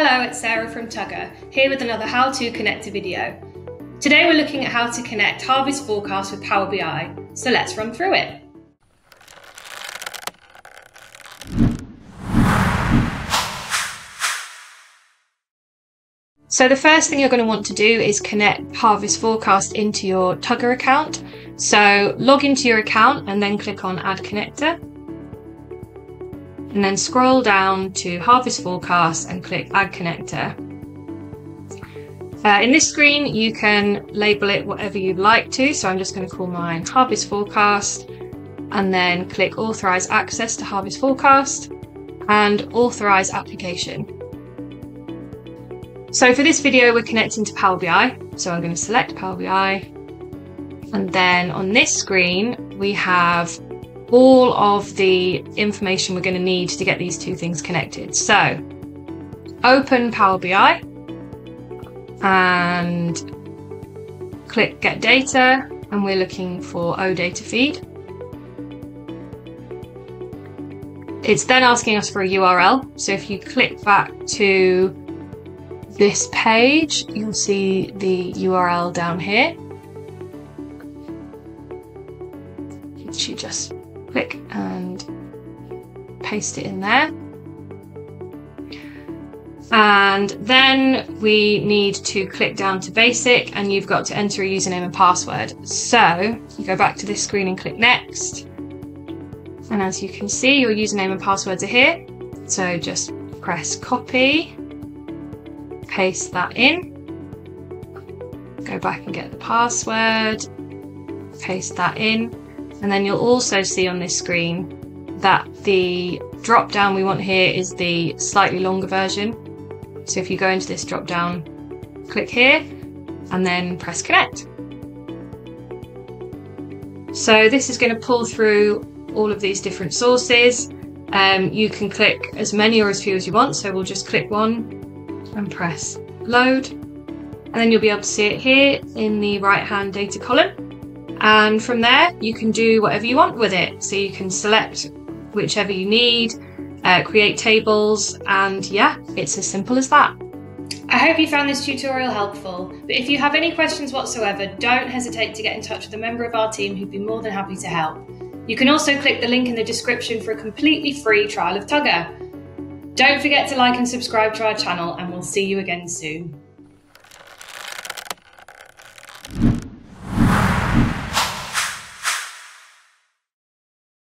Hello, it's Sarah from Tugger, here with another How To Connector video. Today we're looking at how to connect Harvest Forecast with Power BI, so let's run through it. So the first thing you're going to want to do is connect Harvest Forecast into your Tugger account. So log into your account and then click on Add Connector and then scroll down to Harvest Forecast and click Add Connector. Uh, in this screen, you can label it whatever you'd like to. So I'm just going to call mine Harvest Forecast and then click Authorize Access to Harvest Forecast and Authorize Application. So for this video, we're connecting to Power BI. So I'm going to select Power BI. And then on this screen, we have all of the information we're going to need to get these two things connected. So open Power BI and click Get Data, and we're looking for OData feed. It's then asking us for a URL. So if you click back to this page, you'll see the URL down here. You just and paste it in there. And then we need to click down to basic and you've got to enter a username and password. So you go back to this screen and click next. And as you can see, your username and passwords are here. So just press copy, paste that in, go back and get the password, paste that in, and then you'll also see on this screen that the drop down we want here is the slightly longer version. So if you go into this drop down, click here and then press connect. So this is going to pull through all of these different sources. Um, you can click as many or as few as you want. So we'll just click one and press load. And then you'll be able to see it here in the right hand data column. And from there, you can do whatever you want with it. So you can select whichever you need, uh, create tables, and yeah, it's as simple as that. I hope you found this tutorial helpful, but if you have any questions whatsoever, don't hesitate to get in touch with a member of our team who'd be more than happy to help. You can also click the link in the description for a completely free trial of Tugger. Don't forget to like and subscribe to our channel, and we'll see you again soon.